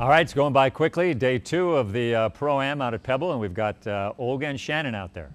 All right, it's going by quickly. Day two of the uh, Pro Am out at Pebble, and we've got uh, Olga and Shannon out there.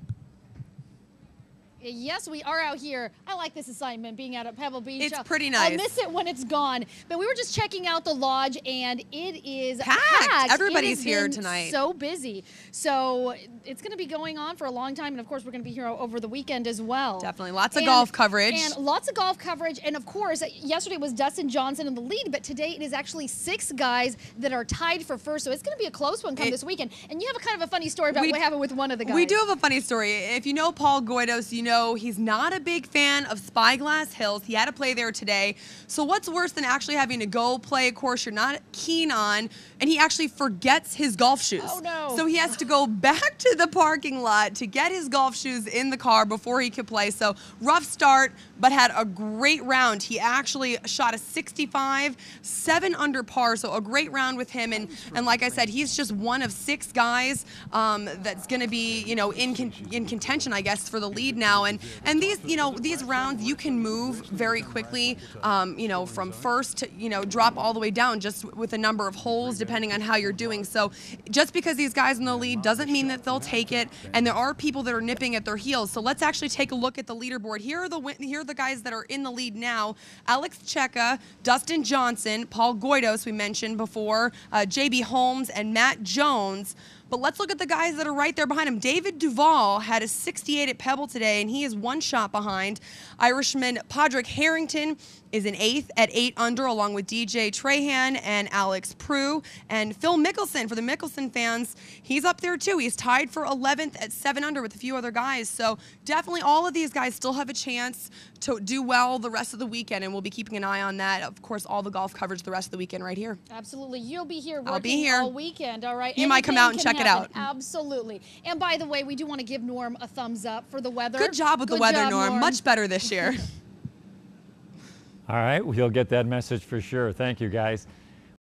Yes, we are out here. I like this assignment, being out at Pebble Beach. It's I'll- pretty nice. I'll miss it when it's gone. But we were just checking out the lodge, and it is Packed. packed. Everybody's here tonight. So busy. So it's going to be going on for a long time, and of course, we're going to be here over the weekend as well. Definitely. Lots of And- golf coverage. And lots of golf coverage. And of course, yesterday was Dustin Johnson in the lead, but today it is actually six guys that are tied for first. So it's going to be a close one come It- this weekend. And you have a kind of a funny story about We- what happened with one of the guys. We do have a funny story. If you know Paul Goydos, you know he's not a big fan of Spyglass Hills. He had to play there today. So what's worse than actually having to go play a course you're not keen on, and he actually forgets his golf shoes. Oh, no. So he has to go back to the parking lot to get his golf shoes in the car before he could play. So rough start, but had a great round. He actually shot a 65, seven under par. So a great round with him. And and like I said, he's just one of six guys um, that's going to be you know in con- in contention, I guess, for the lead now. And and these you know these rounds you can move very quickly. Um, you know from first to you know drop all the way down just with a number of holes depending on how you're doing. So just because these guys in the lead doesn't mean that they'll take it. And there are people that are nipping at their heels. So let's actually take a look at the leaderboard. Here are the here are the guys that are in the lead now: Alex Cejka, Dustin Johnson, Paul Goydos, we mentioned before, uh, JB Holmes, and Matt Jones. But let's look at the guys that are right there behind him. David Duval had a 68 at Pebble today, and he is one shot behind. Irishman Padraig Harrington is in eighth at eight under, along with DJ Trahan and Alex Prugh. And Phil Mickelson, for the Mickelson fans, he's up there too. He's tied for 11th at seven under with a few other guys. So definitely all of these guys still have a chance to do well the rest of the weekend, and we'll be keeping an eye on that. Of course, all the golf coverage the rest of the weekend right here. Absolutely. You'll be here I'll be here. all weekend, all right? You might come out and check it out. Absolutely. And by the way, we do want to give Norm a thumbs up for the weather. Good job with the weather, job, Norm. Much better this year. All right, well, you'll get that message for sure. Thank you, guys.